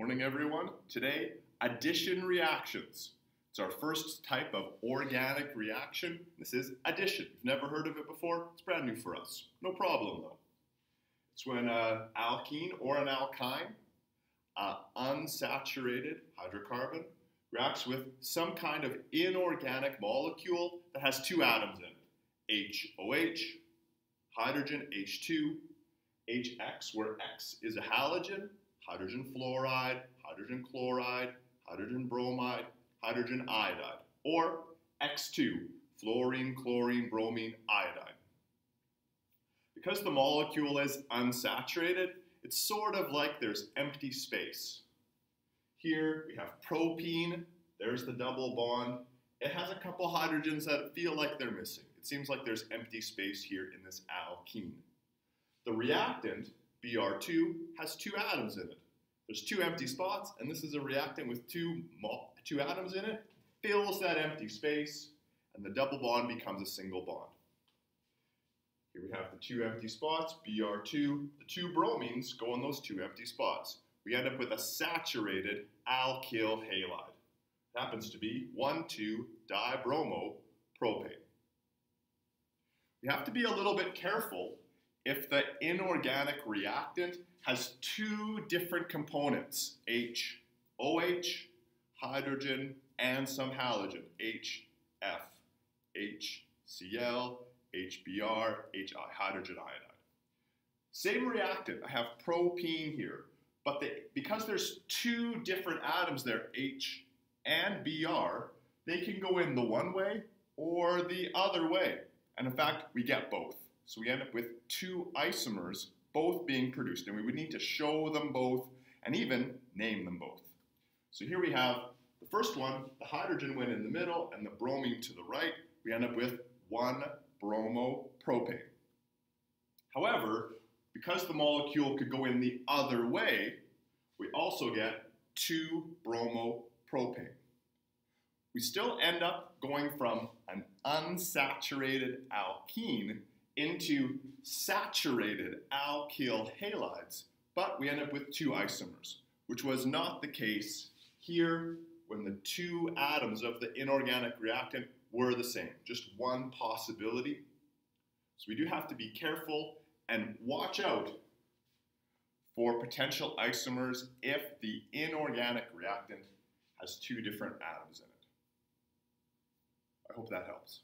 Morning, everyone. Today, addition reactions. It's our first type of organic reaction. This is addition. You've never heard of it before? It's brand new for us. No problem, though. It's when an alkene or an alkyne, an unsaturated hydrocarbon, reacts with some kind of inorganic molecule that has two atoms in it. HOH, hydrogen, H2, HX, where X is a halogen, hydrogen fluoride, hydrogen chloride, hydrogen bromide, hydrogen iodide, or X2, fluorine, chlorine, bromine, iodide. Because the molecule is unsaturated, it's sort of like there's empty space. Here we have propene, there's the double bond. It has a couple hydrogens that feel like they're missing. It seems like there's empty space here in this alkene. The reactant, Br2, has two atoms in it. There's two empty spots, and this is a reactant with two, two atoms in it, fills that empty space, and the double bond becomes a single bond. Here we have the two empty spots, Br2. The two bromines go in those two empty spots. We end up with a saturated alkyl halide. It happens to be 1,2-dibromopropane. We have to be a little bit careful if the inorganic reactant has two different components, H, OH, hydrogen, and some halogen, HF, HCl, HBr, HI, hydrogen iodide. Same reactant, I have propene here, but they, because there's two different atoms there, H and Br, they can go in the one way or the other way. And in fact, we get both. So we end up with two isomers both being produced, and we would need to show them both and even name them both. So here we have the first one, the hydrogen went in the middle and the bromine to the right. We end up with one bromopropane. However, because the molecule could go in the other way, we also get two bromopropane. We still end up going from an unsaturated alkene into saturated alkyl halides, but we end up with two isomers, which was not the case here when the two atoms of the inorganic reactant were the same, just one possibility. So we do have to be careful and watch out for potential isomers if the inorganic reactant has two different atoms in it. I hope that helps.